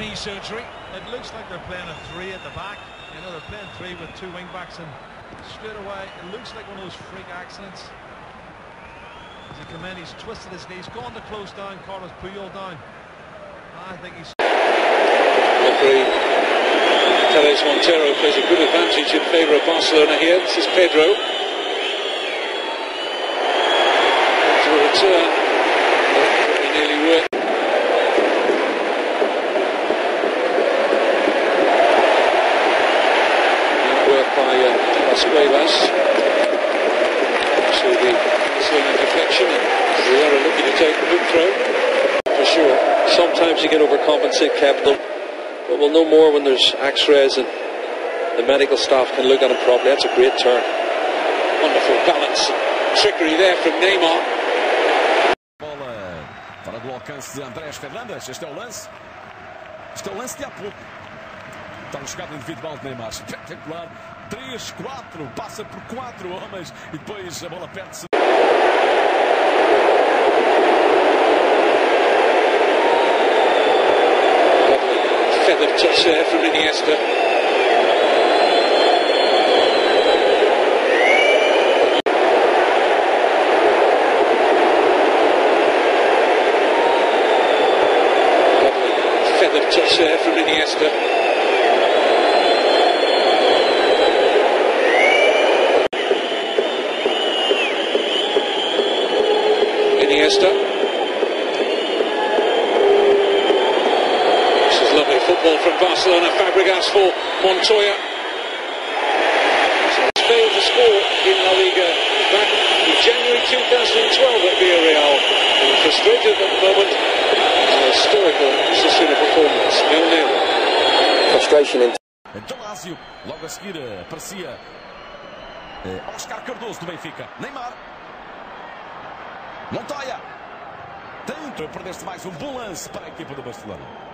knee surgery. It looks like they're playing a three at the back. You know, they're playing three with two wing backs and straight away it looks like one of those freak accidents. As he come in, he's twisted his knees, gone to close down Carles Puyol down. I think he's Referee Teres Montero plays a good advantage in favour of Barcelona here. This is Pedro. To return. Throw. For sure. Sometimes you can overcompensate capital. But we'll know more when there's x-rays and the medical staff can look at him properly. That's a great turn. Wonderful balance. Trickery there from Neymar. Bola fora do alcance de Andrés Fernández. Este é o lance. Este é o lance de pouco. Está no jogada individual de Neymar. Espetacular. 3, 4. Passa por 4 homens e depois a bola perde-se. Feathered touch there from Iniesta. Feathered touch there from Iniesta. Iniesta. Football from Barcelona. Fabregas for Montoya. So it's failed to score in La Liga back in January 2012 at Villarreal. And frustrated at the moment. It's a historical Sassuolo performance. Nil-nil. Frustration in Dalásio. Logo a seguir eh, aparecia eh, Oscar Cardoso do Benfica. Neymar. Montoya. Tanto a perder-se mais um bom lance para a equipa do Barcelona.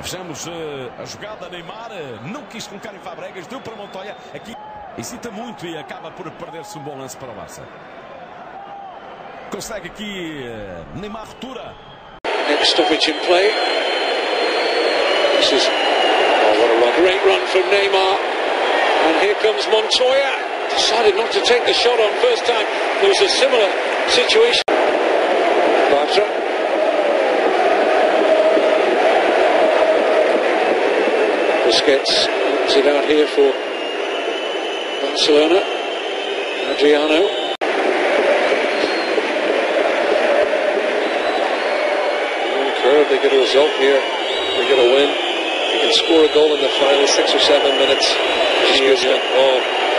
Fechamos eh, a jogada. Neymar eh, não quis colocar em Fabregas. Deu para Montoya. Aqui hesita muito e acaba por perder-se um bom lance para o Barça. Consegue aqui eh, Neymar ruptura. Stoppage in play. This is oh, what a run! Great run from Neymar, and here comes Montoya. Decided not to take the shot on first time. There was a similar situation. Bartra. Busquets puts it out here for Barcelona. Adriano. curve. They get a result here. They get a win. They can score a goal in the final six or seven minutes. Iniesta. Oh,